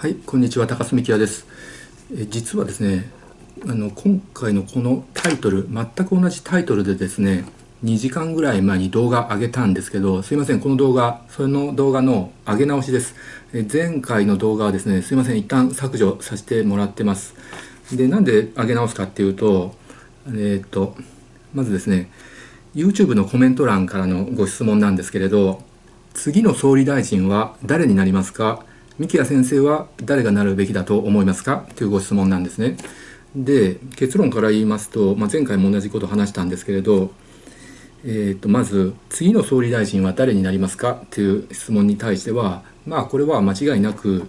はい、こんにちは、高須幹也です。え実はですね、あの今回のこのタイトル、全く同じタイトルでですね、2時間ぐらい前に動画上げたんですけど、すいません、この動画、その動画の上げ直しです。え前回の動画はですね、すいません、一旦削除させてもらってます。で、なんで上げ直すかっていうと、えーっと、まずですね、YouTube のコメント欄からのご質問なんですけれど、次の総理大臣は誰になりますか？三木谷先生は誰がなるべきだと思いますか？というご質問なんですね。で結論から言いますと、まあ、前回も同じことを話したんですけれど、えー、とまず次の総理大臣は誰になりますか？という質問に対してはまあこれは間違いなく、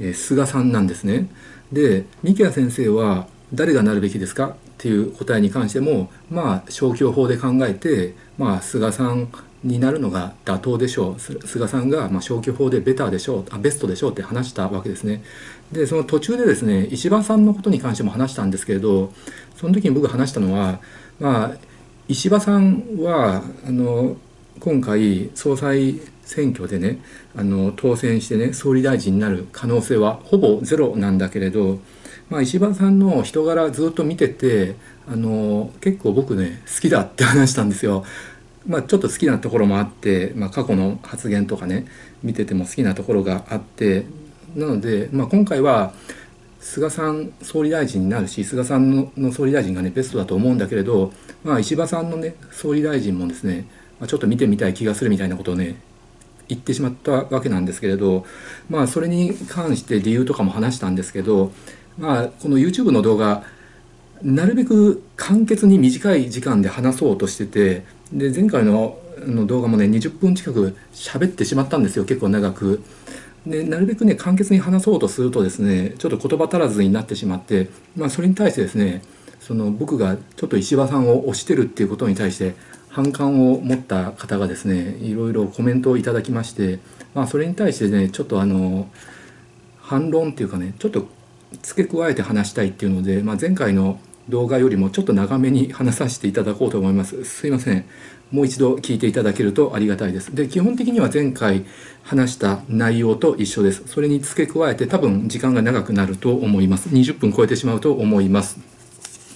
えー菅さんなんですね。で三木谷先生は誰がなるべきですか？っていう答えに関してもまあ消去法で考えて、まあ、菅さんになるのが妥当でしょう菅さんがま消去法でベターでしょうあベストでしょうって話したわけですねでその途中でですね石破さんのことに関しても話したんですけれどその時に僕話したのはまあ石破さんはあの今回総裁選挙でねあの当選してね総理大臣になる可能性はほぼゼロなんだけれど、まあ、石破さんの人柄ずっと見ててあの結構僕ね好きだって話したんですよ。まあ、ちょっと好きなところもあって、まあ、過去の発言とかね見てても好きなところがあってなので、まあ、今回は菅さん総理大臣になるし菅さんの総理大臣がねベストだと思うんだけれど、まあ、石破さんのね総理大臣もですね、まあ、ちょっと見てみたい気がするみたいなことをね言ってしまったわけなんですけれどまあそれに関して理由とかも話したんですけどまあこの YouTube の動画なるべく簡潔に短い時間で話そうとしててで前回のの動画もね20分近く喋ってしまったんですよ結構長く。でなるべくね簡潔に話そうとするとですねちょっと言葉足らずになってしまって、まあ、それに対してですねその僕がちょっと石破さんを推してるっていうことに対して反感を持った方がですねいろいろコメントをいただきまして、まあ、それに対してねちょっとあの反論っていうかねちょっと付け加えて話したいっていうので、まあ、前回の動画よりもちょっと長めに話させていただこうと思います。すいません。もう一度聞いていただけるとありがたいです。で、基本的には前回話した内容と一緒です。それに付け加えて多分時間が長くなると思います。20分超えてしまうと思います。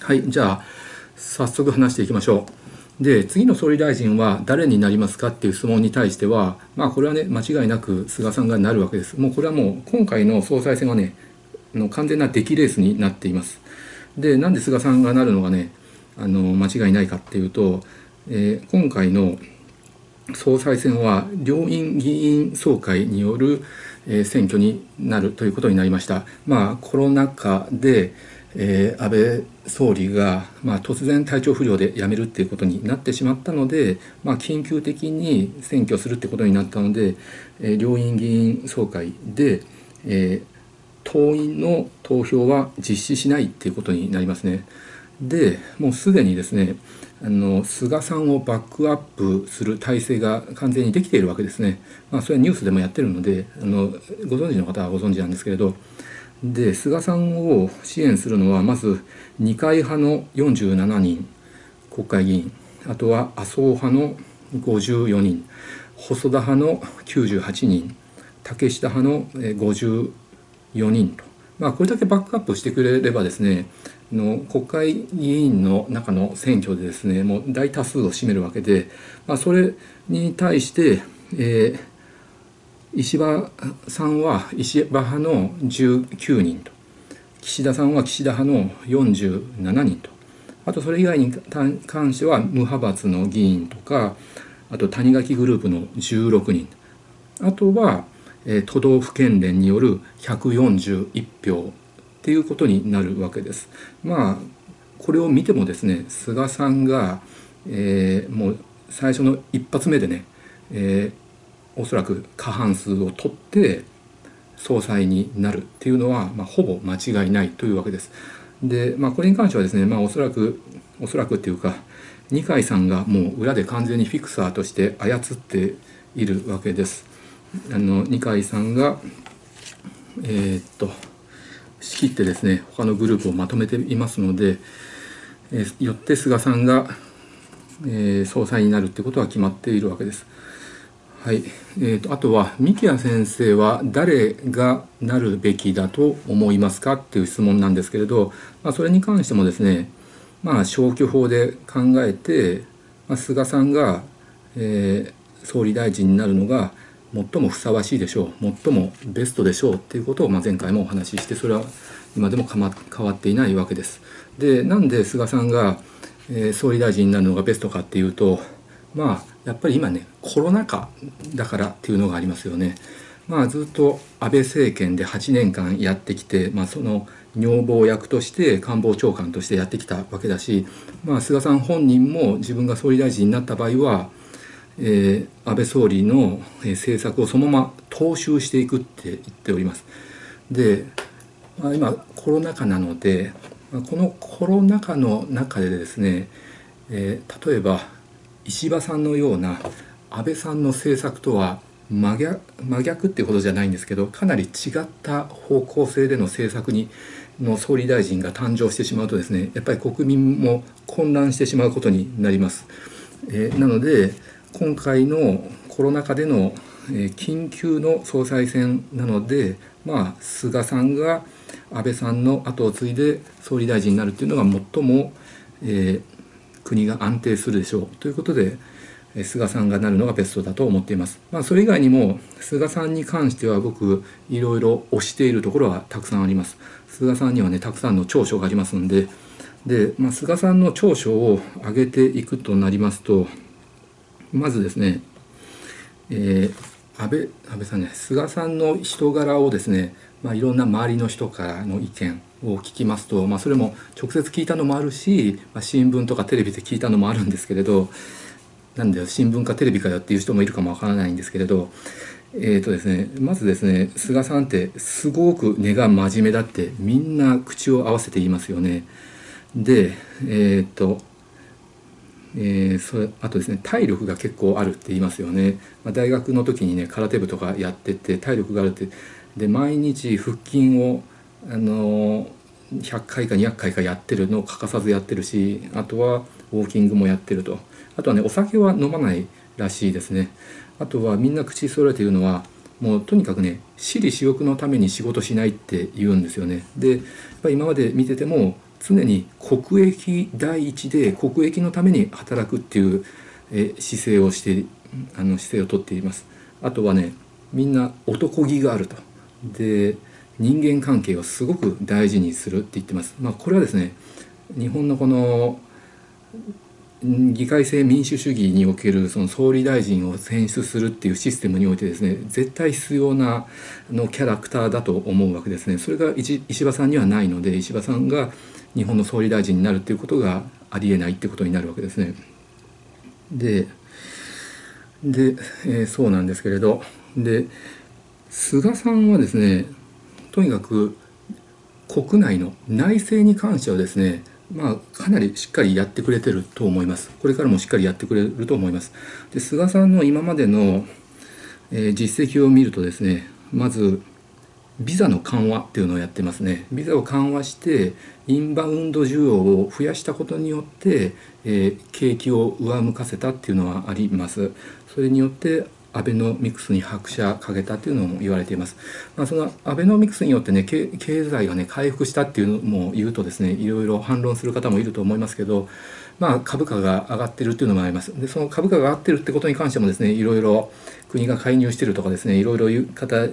はい、じゃあ早速話していきましょう。で、次の総理大臣は誰になりますかっていう質問に対しては、まあこれはね、間違いなく菅さんがなるわけです。もうこれはもう今回の総裁選はね、の完全な出来レースになっています。でなんで菅さんがなるのがねあの間違いないかっていうと、えー今回の総裁選は両院議員総会による、えー選挙になるということになりました。まあコロナ禍で、えー安倍総理が、まあ、突然体調不良で辞めるっていうことになってしまったので、まあ、緊急的に選挙するってことになったので、えー両院議員総会で、えー党員の投票は実施しないっていうことになりますね。でもうすでにですねあの菅さんをバックアップする体制が完全にできているわけですね。まあ、それはニュースでもやってるのであのご存知の方はご存知なんですけれどで菅さんを支援するのはまず二階派の47人国会議員あとは麻生派の54人細田派の98人竹下派のえ4人と、まあ、これだけバックアップしてくれればですねの国会議員の中の選挙でですねもう大多数を占めるわけで、まあ、それに対して、えー石破さんは石破派の19人と。岸田さんは岸田派の47人と。あとそれ以外に関しては無派閥の議員とかあと谷垣グループの16人。あとは、えー都道府県連による141票っていうことになるわけです。まあこれを見てもですね菅さんが、えーもう最初の一発目でね、えーおそらく過半数を取って総裁になるっていうのは、まあ、ほぼ間違いないというわけです。で、まあ、これに関してはですね、まあ、おそらくおそらくっていうか二階さんがもう裏で完全にフィクサーとして操っているわけです。あの二階さんがえーっと仕切ってですね他のグループをまとめていますので、えーよって菅さんが、えー総裁になるってことは決まっているわけです。はい、えーと、あとは三木谷先生は誰がなるべきだと思いますかっていう質問なんですけれど、まあ、それに関してもですね、まあ、消去法で考えて、まあ、菅さんが、えー、総理大臣になるのが最もふさわしいでしょう最もベストでしょうっていうことを、ま、前回もお話ししてそれは今でも変わっていないわけです。でなんで菅さんが、え、総理大臣になるのがベストかっていうとまあやっぱり今ねコロナ禍だからっていうのがありますよね。まあ、ずっと安倍政権で8年間やってきて、まあ、その女房役として官房長官としてやってきたわけだし、まあ、菅さん本人も自分が総理大臣になった場合は、えー、安倍総理の政策をそのまま踏襲していくって言っております。で、まあ、今コロナ禍なのでこのコロナ禍の中でですね、えー、例えば石破さんのような安倍さんの政策とは真逆真逆っていうほどじゃないんですけどかなり違った方向性での政策にの総理大臣が誕生してしまうとですねやっぱり国民も混乱してしまうことになります。えー、なので今回のコロナ禍での、緊急の総裁選なのでまあ菅さんが安倍さんの後を継いで総理大臣になるっていうのが最も、えー、国が安定するでしょうということで菅さんがなるのがベストだと思っています。まあ、それ以外にも菅さんに関しては僕いろいろ推しているところはたくさんあります。菅さんにはねたくさんの長所がありますんでで、まあ、菅さんの長所を挙げていくとなりますとまずですね、えー、安倍安倍さんね菅さんの人柄をですね、まあ、いろんな周りの人からの意見を聞きますと、まあ、それも直接聞いたのもあるし、まあ、新聞とかテレビで聞いたのもあるんですけれどなんだよ新聞かテレビかよっていう人もいるかもわからないんですけれどえーとですね、まずですね菅さんってすごく根が真面目だってみんな口を合わせて言いますよね。でえっ、とえー、それあとですね体力が結構あるって言いますよね、まあ、大学の時にね空手部とかやってて体力があるってで毎日腹筋をあの100回か200回かやってるのを欠かさずやってるしあとはウォーキングもやってると。あとはねお酒は飲まないらしいですね。あとはみんな口揃えて言うのはもうとにかくね私利私欲のために仕事しないって言うんですよね。でやっぱり今まで見てても常に国益第一で国益のために働くっていうえ姿勢をしてあの姿勢をとっていますあとはねみんな男気があるとで人間関係をすごく大事にするって言ってます。まあ、これはですね日本のこの議会制民主主義におけるその総理大臣を選出するっていうシステムにおいてですね絶対必要なのキャラクターだと思うわけですね。それが石破さんにはないので石破さんが日本の総理大臣になるっていうことがありえないってことになるわけですね。でで、えー、そうなんですけれどで菅さんはですねとにかく国内の内政に関してはですねまあ、かなりしっかりやってくれてると思います。これからもしっかりやってくれると思います。で菅さんの今までの、えー、実績を見るとですねまずビザの緩和っていうのをやってますね。ビザを緩和してインバウンド需要を増やしたことによって、えー、景気を上向かせたっていうのはあります。それによってアベノミクスに拍車かけたっていうのも言われています。まあ、そのアベノミクスによってね経済がね回復したっていうのも言うとですねいろいろ反論する方もいると思いますけど、まあ、株価が上がってるっていうのもあります。でその株価が上がってるってことに関してもですねいろいろ国が介入してるとかですねいろいろ言う方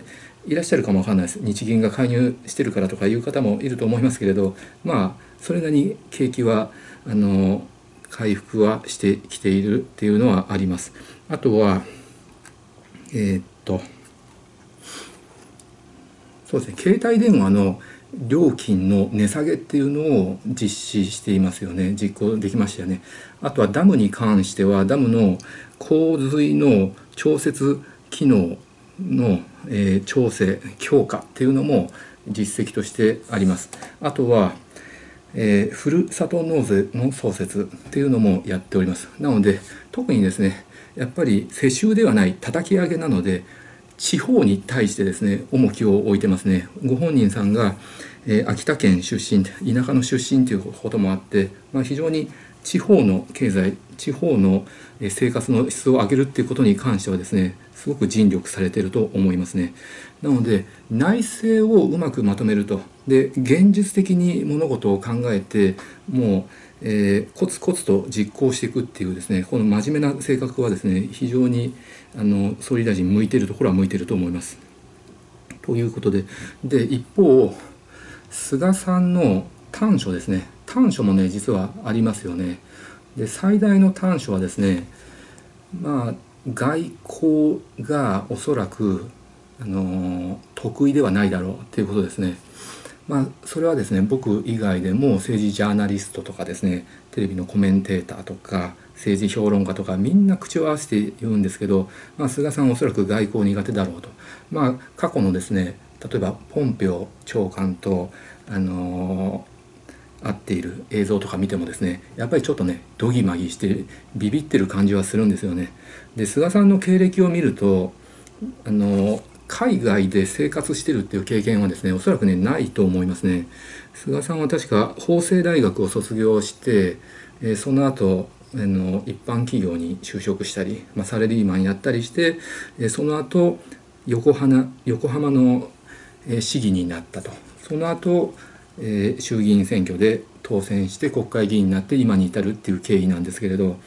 いらっしゃるかもわかんないです。日銀が介入してるからとかいう方もいると思いますけれどまあそれなりに景気はあの回復はしてきているっていうのはあります。あとはえー、っとそうですね携帯電話の料金の値下げっていうのを実施していますよね実行できましたよねあとはダムに関してはダムの洪水の調節機能の、えー、調整強化っていうのも実績としてあります。あとは、えー、ふるさと納税の創設っていうのもやっております。なので特にですねやっぱり世襲ではない叩き上げなので地方に対してですね重きを置いてますね。ご本人さんが、えー、秋田県出身田舎の出身ということもあって、まあ、非常に地方の経済地方の生活の質を上げるっていうことに関してはですねすごく尽力されてると思いますね。なので内政をうまくまとめるとで現実的に物事を考えてもう、えー、コツコツと実行していくっていうですねこの真面目な性格はですね非常にあの総理大臣向いてるところは向いてると思います。ということでで一方菅さんの短所ですね短所もね実はありますよね。で最大の短所はですねまあ外交がおそらくあの得意ではないだろうということですね。まあ、それはですね僕以外でも政治ジャーナリストとかですねテレビのコメンテーターとか政治評論家とかみんな口を合わせて言うんですけど、まあ、菅さんおそらく外交苦手だろうと、まあ、過去のですね例えばポンペオ長官と、あのー、会っている映像とか見てもですねやっぱりちょっとねどぎまぎしてビビってる感じはするんですよね。で菅さんの経歴を見るとあの海外で生活してるっていう経験はですねおそらくねないと思いますね菅さんは確か法政大学を卒業して、え、その後あの一般企業に就職したり、まあ、サラリーマンやったりして、え、その後横浜横浜の、え、市議になったとその後、えー、衆議院選挙で当選して国会議員になって今に至るっていう経緯なんですけれど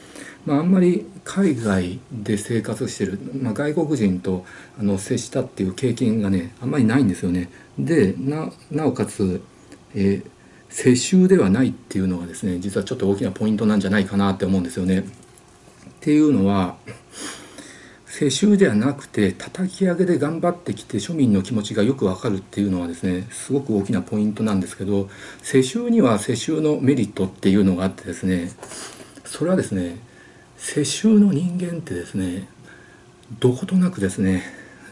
まあ、あんまり海外で生活してる、まあ、外国人とあの接したっていう経験がねあんまりないんですよね。でなおかつ、えー、世襲ではないっていうのがですね実はちょっと大きなポイントなんじゃないかなって思うんですよね。っていうのは世襲ではなくて叩き上げで頑張ってきて庶民の気持ちがよくわかるっていうのはですねすごく大きなポイントなんですけど世襲には世襲のメリットっていうのがあってですねそれはですね世襲の人間ってですねどことなくですね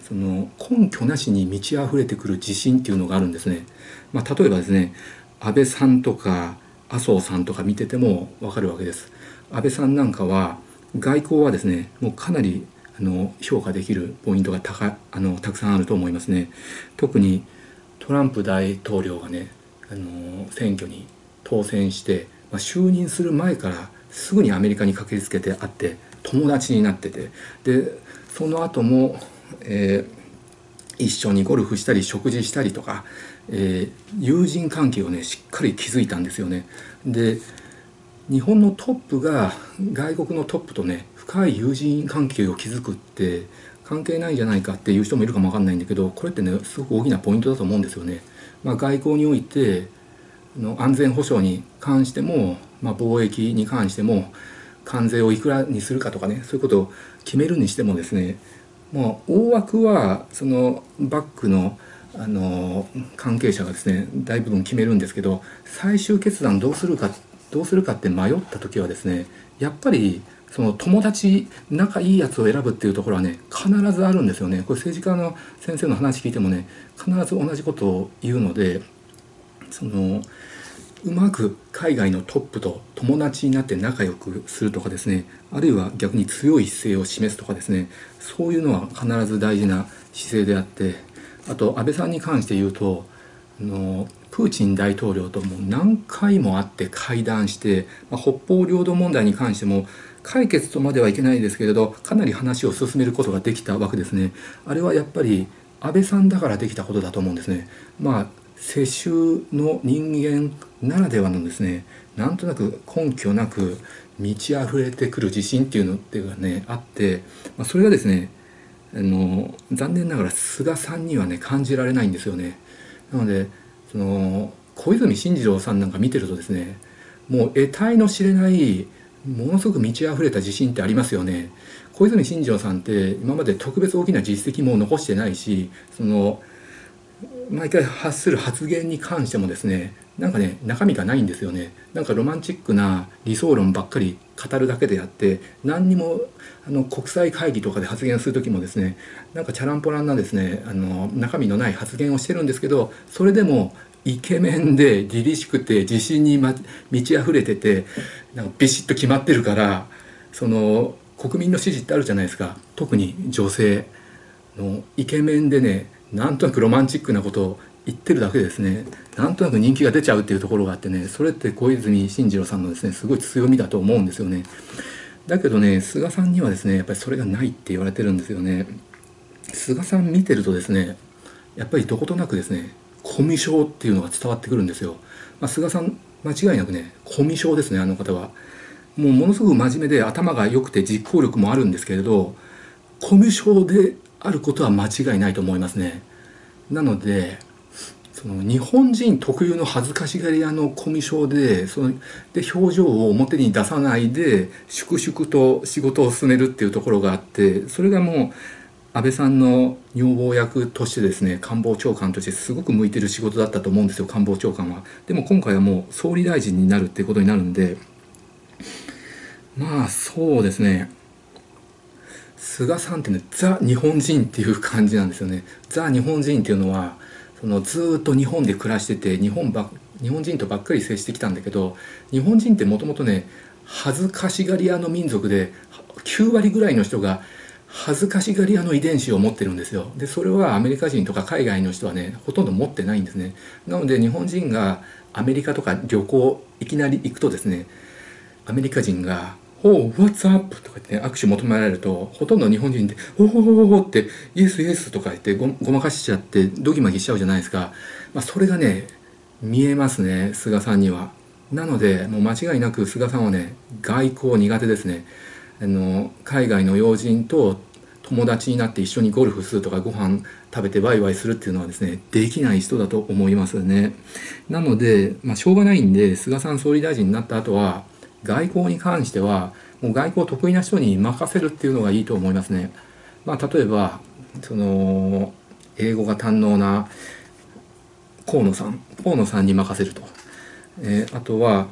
その根拠なしに満ち溢れてくる自信っていうのがあるんですね。まあ、例えばですね安倍さんとか麻生さんとか見てても分かるわけです。安倍さんなんかは外交はですねもうかなりあの評価できるポイントが高あのたくさんあると思いますね。特にトランプ大統領がねあの選挙に当選して、まあ、就任する前からすぐにアメリカに駆けつけて会って友達になっててでその後も、えー、一緒にゴルフしたり食事したりとか、えー、友人関係をねしっかり築いたんですよね。で日本のトップが外国のトップとね深い友人関係を築くって関係ないんじゃないかっていう人もいるかもわかんないんだけどこれってねすごく大きなポイントだと思うんですよね。まあ、外交においての安全保障に関してもまあ、貿易に関しても関税をいくらにするかとかねそういうことを決めるにしてもですねもう大枠はそのバックのあの関係者がですね大部分決めるんですけど最終決断どうするかどうするかって迷った時はですねやっぱりその友達仲いいやつを選ぶっていうところはね必ずあるんですよね。これ政治家の先生の話聞いてもね必ず同じことを言うのでそのうまく海外のトップと友達になって仲良くするとかですねあるいは逆に強い姿勢を示すとかですねそういうのは必ず大事な姿勢であってあと安倍さんに関して言うとあのプーチン大統領とも何回も会って会談して、まあ、北方領土問題に関しても解決とまではいけないですけれどかなり話を進めることができたわけですね。あれはやっぱり安倍さんだからできたことだと思うんですね。まあ世襲の人間ならではのですねなんとなく根拠なく満ち溢れてくる自信っていうのっていうのがねあって、まあ、それがですねあの残念ながら菅さんにはね感じられないんですよね。なのでその小泉進次郎さんなんか見てるとですねもう得体の知れないものすごく満ち溢れた自信ってありますよね。小泉進次郎さんって今まで特別大きな実績も残してないしその毎回発する発言に関してもですねなんかね中身がないんですよねなんかロマンチックな理想論ばっかり語るだけであって何にもあの国際会議とかで発言する時もですねなんかチャランポランなですねあの中身のない発言をしてるんですけどそれでもイケメンで凛々しくて自信に、ま、満ち溢れててなんかビシッと決まってるからその国民の支持ってあるじゃないですか。特に女性の。イケメンでねなんとなくロマンチックなことを言ってるだけですね。なんとなく人気が出ちゃうっていうところがあってねそれって小泉進次郎さんのですねすごい強みだと思うんですよね。だけどね菅さんにはですねやっぱりそれがないって言われてるんですよね。菅さん見てるとですねやっぱりどことなくですねコミュ障っていうのが伝わってくるんですよ、まあ、菅さん間違いなくねコミュ障ですねあの方は。もうものすごく真面目で頭が良くて実行力もあるんですけれどコミュ障であることは間違いないと思いますね。なのでその日本人特有の恥ずかしがり屋のコミュ障でそので表情を表に出さないで粛々と仕事を進めるっていうところがあってそれがもう安倍さんの女房役としてですね官房長官としてすごく向いてる仕事だったと思うんですよ官房長官は。でも今回はもう総理大臣になるってことになるんでまあそうですね菅さんってねザ日本人っていう感じなんですよね。ザ日本人っていうのはそのずっと日本で暮らしてて日本ば日本人とばっかり接してきたんだけど日本人ってもともとね恥ずかしがり屋の民族で9割ぐらいの人が恥ずかしがり屋の遺伝子を持ってるんですよ。でそれはアメリカ人とか海外の人はねほとんど持ってないんですね。なので日本人がアメリカとか旅行いきなり行くとですねアメリカ人が「おう What's up?」とか言って、握手求められるとほとんど日本人で「おおおお」って「イエスイエス」とか言ってごごまかしちゃってドギマギしちゃうじゃないですか、まあ、それがね見えますね菅さんには。なのでもう間違いなく菅さんはね外交苦手ですね。あの海外の要人と友達になって一緒にゴルフするとかご飯食べてワイワイするっていうのはですねできない人だと思いますねなので、まあ、しょうがないんで菅さん総理大臣になった後は外交に関してはもう外交得意な人に任せるっていうのがいいと思いますね。まあ、例えばその英語が堪能な河野さん河野さんに任せると、えー、あとは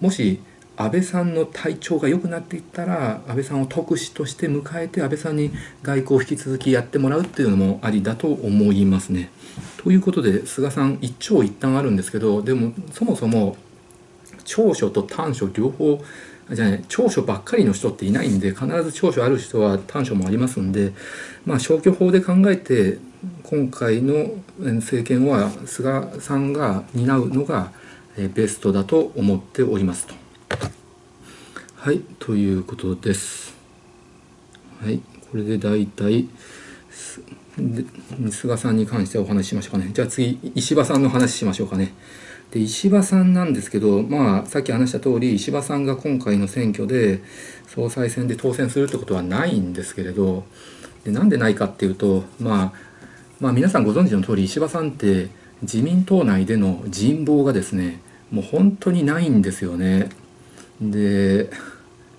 もし安倍さんの体調が良くなっていったら安倍さんを特使として迎えて安倍さんに外交を引き続きやってもらうっていうのもありだと思いますね。ということで菅さん一長一短あるんですけどでもそもそも長所と短所両方じゃあね長所ばっかりの人っていないんで必ず長所ある人は短所もありますんでまあ消去法で考えて今回の政権は菅さんが担うのがベストだと思っておりますと。はいということです。はいこれで大体菅さんに関してはお話ししましょうかね。じゃあ次石破さんの話しましょうかね。で石破さんなんですけど、まあ、さっき話した通り石破さんが今回の選挙で総裁選で当選するってことはないんですけれどでなんでないかっていうと、まあ、まあ皆さんご存知の通り石破さんって自民党内での人望がですねもう本当にないんですよね。で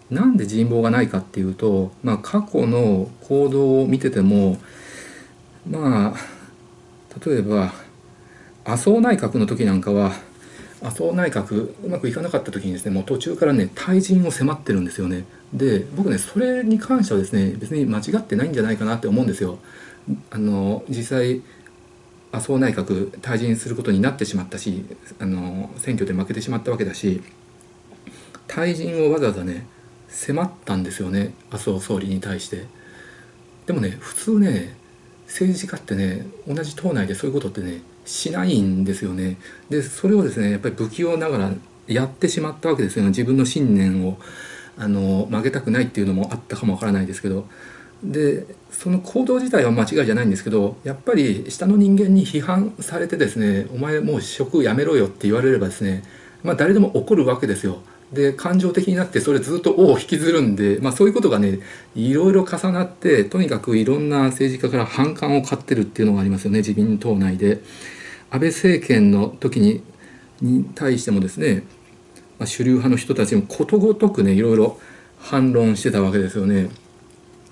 なんで人望がないかっていうと、まあ、過去の行動を見ててもまあ例えば麻生内閣の時なんかは麻生内閣うまくいかなかった時にですねもう途中からね退陣を迫ってるんですよね。で僕ねそれに関してはですね別に間違ってないんじゃないかなって思うんですよ。あの実際麻生内閣退陣することになってしまったしあの選挙で負けてしまったわけだし退陣をわざわざね迫ったんですよね麻生総理に対してでもね普通ね政治家ってね同じ党内でそういうことってねしないんですよね。でそれをですねやっぱり不器用ながらやってしまったわけですよね自分の信念をあの曲げたくないっていうのもあったかもわからないですけどでその行動自体は間違いじゃないんですけどやっぱり下の人間に批判されてですねお前もう職辞めろよって言われればですねまあ誰でも怒るわけですよ。で感情的になってそれずっと尾を引きずるんで、まあ、そういうことがねいろいろ重なってとにかくいろんな政治家から反感を買ってるっていうのがありますよね自民党内で。安倍政権の時にに対してもですね、まあ、主流派の人たちもことごとくねいろいろ反論してたわけですよね。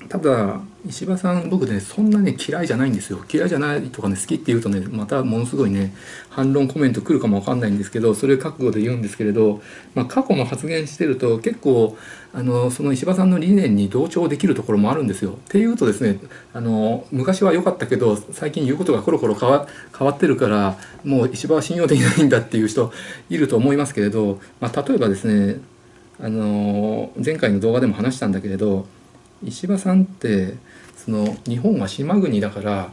ただ石破さん僕ねそんなね嫌いじゃないんですよ嫌いじゃないとかね好きって言うとねまたものすごいね反論コメント来るかもわかんないんですけどそれ覚悟で言うんですけれど、まあ、過去の発言してると結構あのその石破さんの理念に同調できるところもあるんですよ。っていうとですねあの昔は良かったけど最近言うことがコロコロ変わ変わってるからもう石破は信用できないんだっていう人いると思いますけれど、まあ、例えばですねあの前回の動画でも話したんだけれど石破さんってその日本は島国だから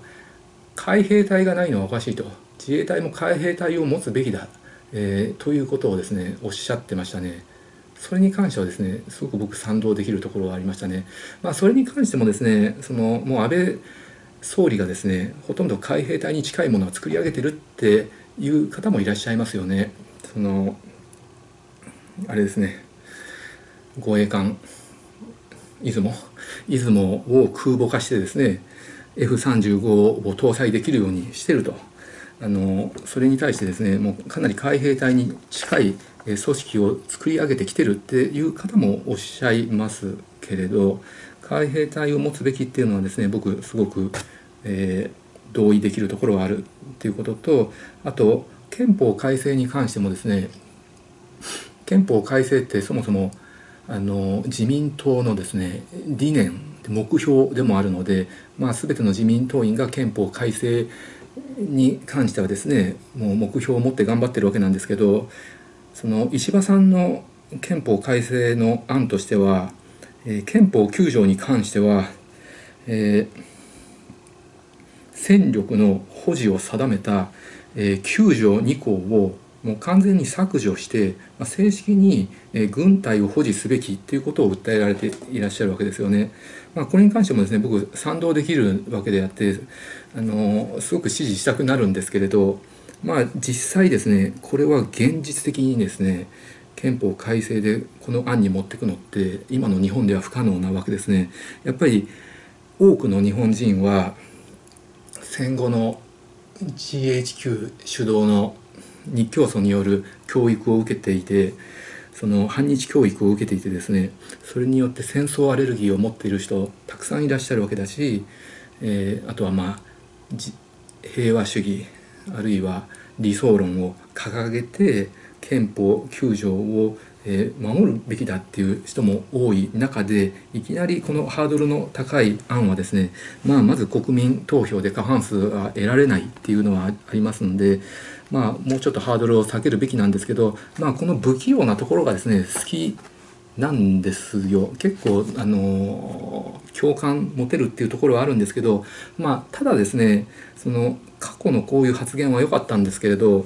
海兵隊がないのはおかしいと自衛隊も海兵隊を持つべきだ、えー、ということをですねおっしゃってましたね。それに関してはですねすごく僕賛同できるところがありましたね。まあ、それに関してもですねそのもう安倍総理がですねほとんど海兵隊に近いものを作り上げてるっていう方もいらっしゃいますよね。そのあれですね護衛艦出雲出雲を空母化してですね F35 を搭載できるようにしてると。あのそれに対してですねもうかなり海兵隊に近い組織を作り上げてきてるっていう方もおっしゃいますけれど海兵隊を持つべきっていうのはですね僕すごく、えー、同意できるところがあるっていうこととあと憲法改正に関してもですね憲法改正ってそもそもあの自民党のですね理念目標でもあるので、まあ、全ての自民党員が憲法改正に関してはですねもう目標を持って頑張ってるわけなんですけどその石破さんの憲法改正の案としては、えー、憲法9条に関しては、えー、戦力の保持を定めた、えー、9条2項をもう完全に削除して、まあ、正式に、え軍隊を保持すべきっていうことを訴えられていらっしゃるわけですよね。まあ、これに関してもですね僕賛同できるわけであってあのすごく支持したくなるんですけれどまあ実際ですねこれは現実的にですね憲法改正でこの案に持っていくのって今の日本では不可能なわけですね。やっぱり多くの日本人は戦後の GHQ 主導の日教祖による教育を受けていてその反日教育を受けていてですねそれによって戦争アレルギーを持っている人たくさんいらっしゃるわけだし、えー、あとはまあ平和主義あるいは理想論を掲げて憲法9条をえ、守るべきだっていう人も多い中でいきなりこのハードルの高い案はですね、まあ、まず国民投票で過半数が得られないっていうのはありますんで、まあ、もうちょっとハードルを下げるべきなんですけど、まあ、この不器用なところがですね好きなんですよ。結構あの共感持てるっていうところはあるんですけど、まあ、ただですねその過去のこういう発言は良かったんですけれど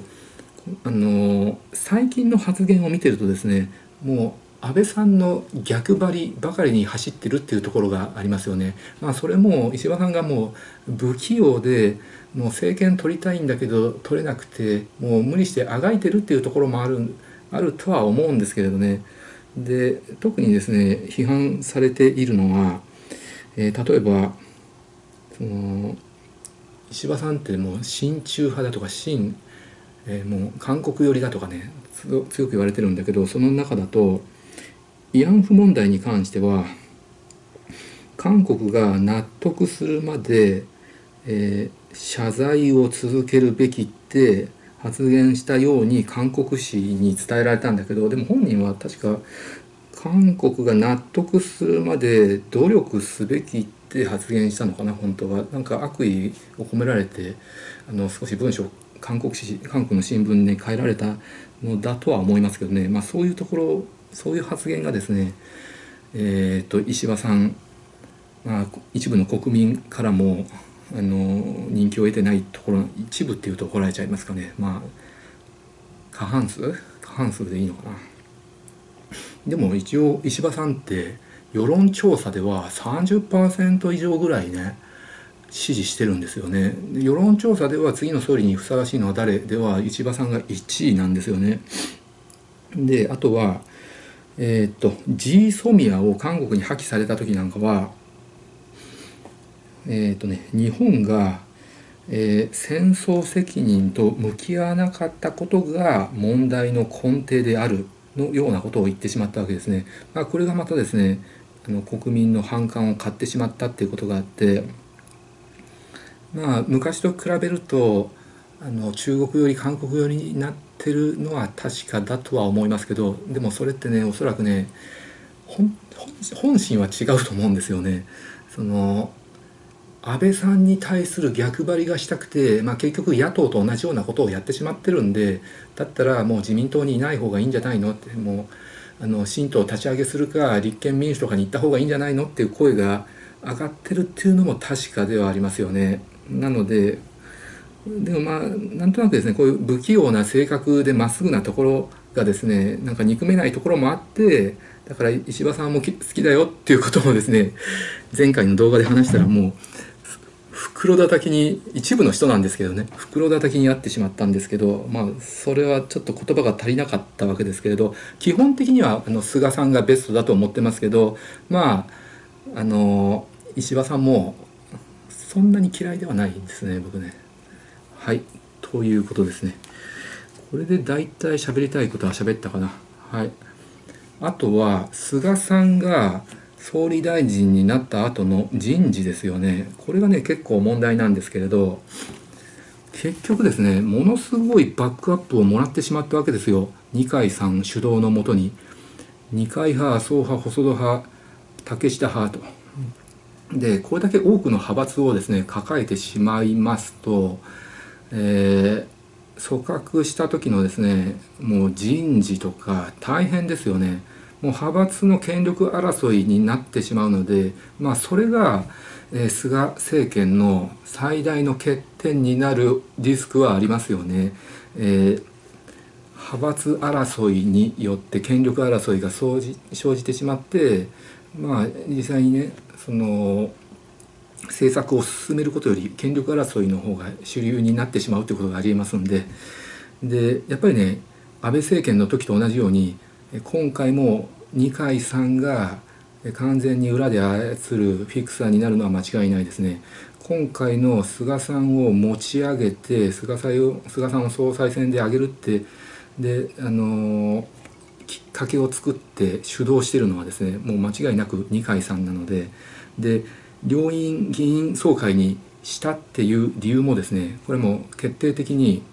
あの最近の発言を見てるとですねもう安倍さんの逆張りばかりに走ってるっていうところがありますよね。まあ、それも石破さんがもう不器用でもう政権取りたいんだけど取れなくてもう無理してあがいてるっていうところもあるあるとは思うんですけれどね。で特にですね批判されているのは、えー、例えばその石破さんってもう親中派だとか親えー、もう韓国寄りだとかね強く言われてるんだけどその中だと慰安婦問題に関しては韓国が納得するまで、えー、謝罪を続けるべきって発言したように韓国紙に伝えられたんだけどでも本人は確か韓国が納得するまで努力すべきって発言したのかな本当は。なんか悪意を込められてあの少し文章韓国紙韓国の新聞に変えられたのだとは思いますけどね、まあ、そういうところそういう発言がですね、えーと、石破さん、まあ、一部の国民からもあの人気を得てないところ一部っていうと怒られちゃいますかね。まあ過半数？過半数でいいのかな。でも一応石破さんって世論調査では30%以上ぐらいね支持してるんですよね世論調査では次の総理にふさわしいのは誰では石破さんが1位なんですよねであとはえー、っと G ソミアを韓国に破棄された時なんかはえー、っとね日本が、えー、戦争責任と向き合わなかったことが問題の根底であるのようなことを言ってしまったわけですね。まあ、これがまたですねあの国民の反感を買ってしまったっていうことがあってまあ昔と比べるとあの中国より韓国寄りになってるのは確かだとは思いますけどでもそれってねおそらくね本心は違うと思うんですよね。その安倍さんに対する逆張りがしたくて、まあ、結局野党と同じようなことをやってしまってるんでだったらもう自民党にいない方がいいんじゃないのってもうあの新党立ち上げするか立憲民主とかに行った方がいいんじゃないのっていう声が上がってるっていうのも確かではありますよね。なのででもまあなんとなくですねこういう不器用な性格でまっすぐなところがですねなんか憎めないところもあってだから石破さんも好きだよっていうことをですね前回の動画で話したらもう袋叩きに一部の人なんですけどね袋叩きにあってしまったんですけどまあそれはちょっと言葉が足りなかったわけですけれど基本的にはあの菅さんがベストだと思ってますけどまああの石破さんもそんなに嫌いではないんですね僕ね。はいということですね。これで大体喋りたいことは喋ったかな。はい。あとは菅さんが総理大臣になった後の人事ですよねこれがね結構問題なんですけれど結局ですねものすごいバックアップをもらってしまったわけですよ二階さん主導のもとに二階派麻生派細田派竹下派と。でこれだけ多くの派閥をですね抱えてしまいますと、えー、組閣した時のですねもう人事とか大変ですよね。もう派閥の権力争いになってしまうので、まあ、それが、えー、菅政権の最大の欠点になるリスクはありますよね。えー、派閥争いによって権力争いが生じ生じてしまってまあ実際にねその政策を進めることより権力争いの方が主流になってしまうということがありえますんででやっぱりね安倍政権の時と同じように今回も二階さんが完全に裏で操るフィクサーになるのは間違いないですね。今回の菅さんを持ち上げて菅さんを菅さんを総裁選で上げるってであのきっかけを作って主導してるのはですねもう間違いなく二階さんなのでで両院議員総会にしたっていう理由もですねこれも決定的に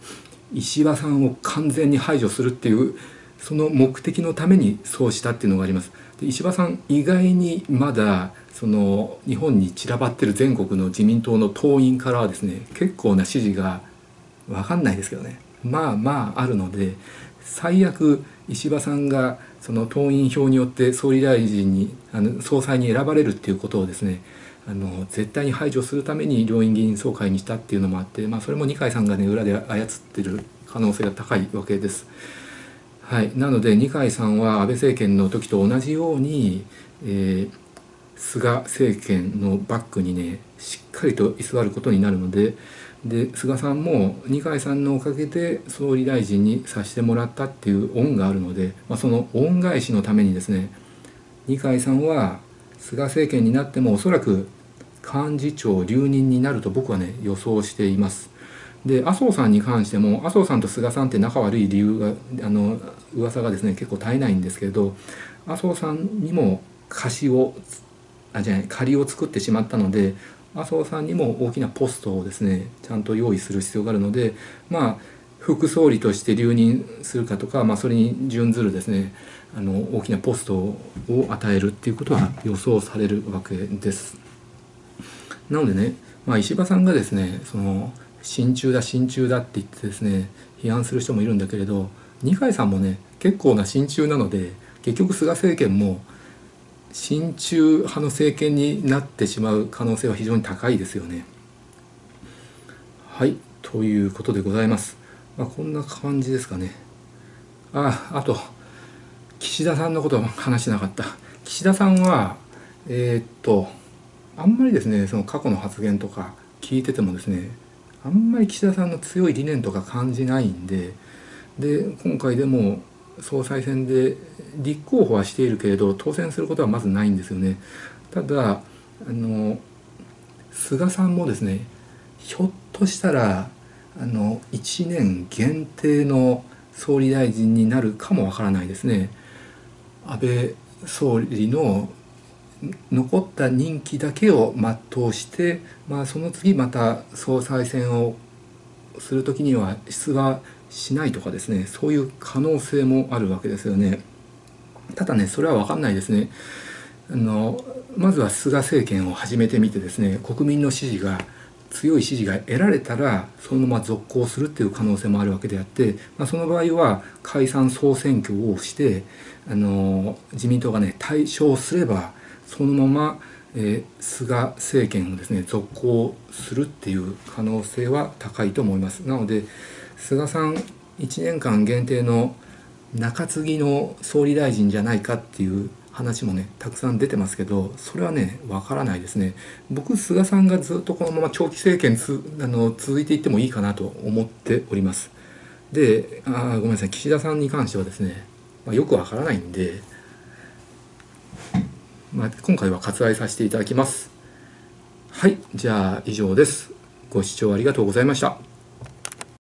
石破さんを完全に排除するっていうその目的のためにそうしたっていうのがあります。で石破さん意外にまだその日本に散らばってる全国の自民党の党員からはですね結構な支持が分かんないですけどねまあまああるので最悪石破さんがその党員票によって総理大臣にあの総裁に選ばれるっていうことをですねあの絶対に排除するために両院議員総会にしたっていうのもあって、まあ、それも二階さんがね裏で操ってる可能性が高いわけです。はい、なので二階さんは安倍政権の時と同じように、えー、菅政権のバックにねしっかりと居座ることになるのでで菅さんも二階さんのおかげで総理大臣にさせてもらったっていう恩があるので、まあ、その恩返しのためにですね二階さんは菅政権になってもおそらく幹事長留任になると僕はね予想しています。で麻生さんに関しても麻生さんと菅さんって仲悪い理由があの噂がですね結構絶えないんですけれど麻生さんにも貸しをあじゃない借りを作ってしまったので麻生さんにも大きなポストをですねちゃんと用意する必要があるのでまあ副総理として留任するかとか、まあ、それに準ずるですねあの大きなポストを与えるっていうことは予想されるわけです。なのでね、まあ、石破さんがですねその親中だ親中だって言ってですね批判する人もいるんだけれど二階さんもね結構な親中なので結局菅政権も親中派の政権になってしまう可能性は非常に高いですよね。はいということでございます。まあ、こんな感じですかね。ああと岸田さんのことは話しなかった。岸田さんはえー、っとあんまりですねその過去の発言とか聞いててもですねあんまり岸田さんの強い理念とか感じないんでで今回でも総裁選で立候補はしているけれど当選することはまずないんですよね。ただあの菅さんもですねひょっとしたらあの1年限定の総理大臣になるかもわからないですね。安倍総理の残った任期だけを全うして、まあ、その次また総裁選をする時には出馬しないとかですねそういう可能性もあるわけですよね。ただねそれは分かんないですね。あのまずは菅政権を始めてみてですね国民の支持が強い支持が得られたらそのまま続行するっていう可能性もあるわけであって、まあ、その場合は解散総選挙をしてあの自民党がね対象すればそのまま、えー、菅政権をですね続行するっていう可能性は高いと思います。なので菅さん1年間限定の中継ぎの総理大臣じゃないかっていう話もねたくさん出てますけどそれはねわからないですね。僕菅さんがずっとこのまま長期政権つあの続いていってもいいかなと思っております。であごめんなさい。岸田さんに関してはですね、まあ、よくわからないんで、まあ、今回は割愛させていただきます。はいじゃあ以上です。ご視聴ありがとうございました。